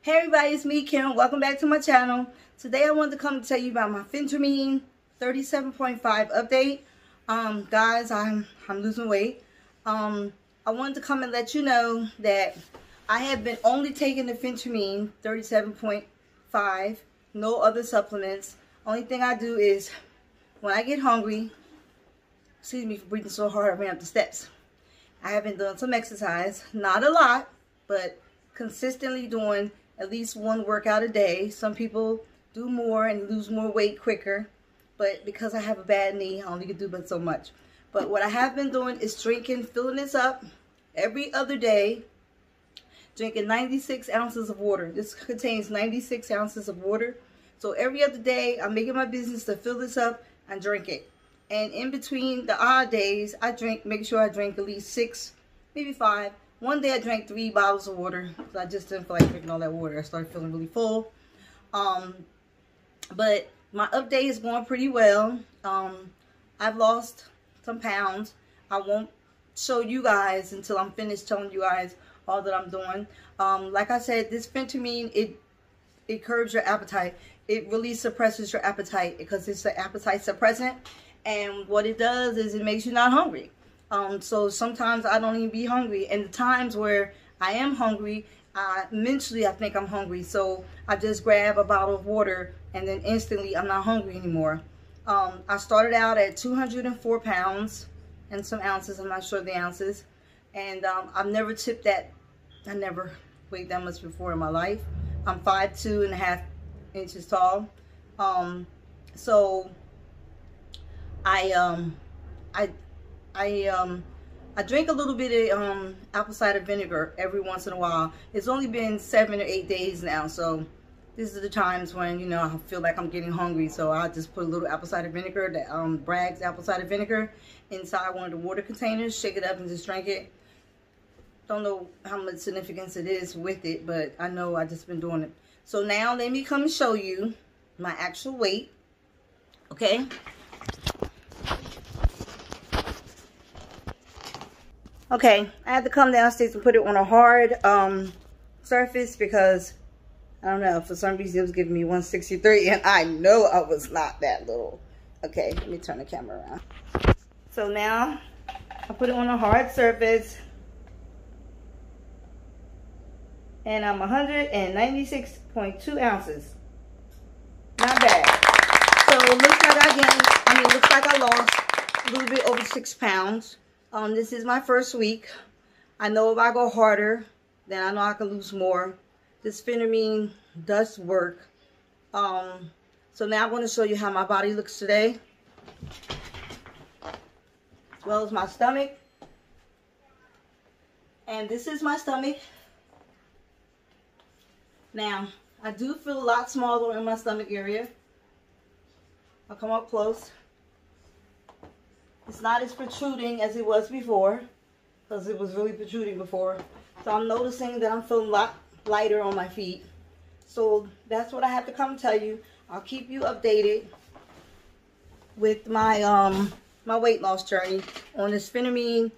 Hey everybody, it's me, Kim. Welcome back to my channel. Today I wanted to come tell you about my Phentermine 37.5 update. Um, guys, I'm, I'm losing weight. Um, I wanted to come and let you know that I have been only taking the Phentermine 37.5, no other supplements. Only thing I do is when I get hungry, excuse me for breathing so hard I ran up the steps. I have been doing some exercise, not a lot, but consistently doing at least one workout a day. Some people do more and lose more weight quicker, but because I have a bad knee, I only can do but so much. But what I have been doing is drinking, filling this up every other day, drinking 96 ounces of water. This contains 96 ounces of water. So every other day, I'm making my business to fill this up and drink it. And in between the odd days, I drink, make sure I drink at least six, maybe five. One day I drank three bottles of water. I just didn't feel like drinking all that water. I started feeling really full. Um, but my update is going pretty well. Um, I've lost some pounds. I won't show you guys until I'm finished telling you guys all that I'm doing. Um, like I said, this phentermine, it it curbs your appetite. It really suppresses your appetite because it's an appetite suppressant. And what it does is it makes you not hungry. Um, so sometimes I don't even be hungry. And the times where I am hungry, uh, mentally I think I'm hungry. So I just grab a bottle of water and then instantly I'm not hungry anymore. Um, I started out at 204 pounds and some ounces. I'm not sure the ounces. And um, I've never tipped that. I never weighed that much before in my life. I'm five two and a half inches tall. Um, so I um I I um I drink a little bit of um apple cider vinegar every once in a while. It's only been seven or eight days now, so these are the times when you know I feel like I'm getting hungry. So I just put a little apple cider vinegar, that um Bragg's apple cider vinegar, inside one of the water containers, shake it up and just drink it. Don't know how much significance it is with it, but I know I just been doing it. So now let me come and show you my actual weight. Okay. Okay, I had to come downstairs and put it on a hard um, surface because, I don't know, for some reason it was giving me 163 and I know I was not that little. Okay, let me turn the camera around. So now, I put it on a hard surface and I'm 196.2 ounces. Not bad. So it looks like I gained, I mean, it looks like I lost a little bit over six pounds. Um, this is my first week. I know if I go harder, then I know I can lose more. This phentermine does work. Um, so now I'm going to show you how my body looks today. As well as my stomach. And this is my stomach. Now, I do feel a lot smaller in my stomach area. I'll come up close. It's not as protruding as it was before because it was really protruding before. So I'm noticing that I'm feeling a lot lighter on my feet. So that's what I have to come tell you. I'll keep you updated with my um my weight loss journey on this Phentermine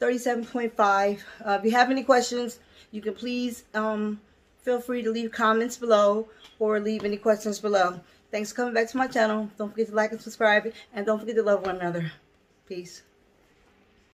37.5. Uh, if you have any questions, you can please um feel free to leave comments below or leave any questions below. Thanks for coming back to my channel. Don't forget to like and subscribe and don't forget to love one another. Peace.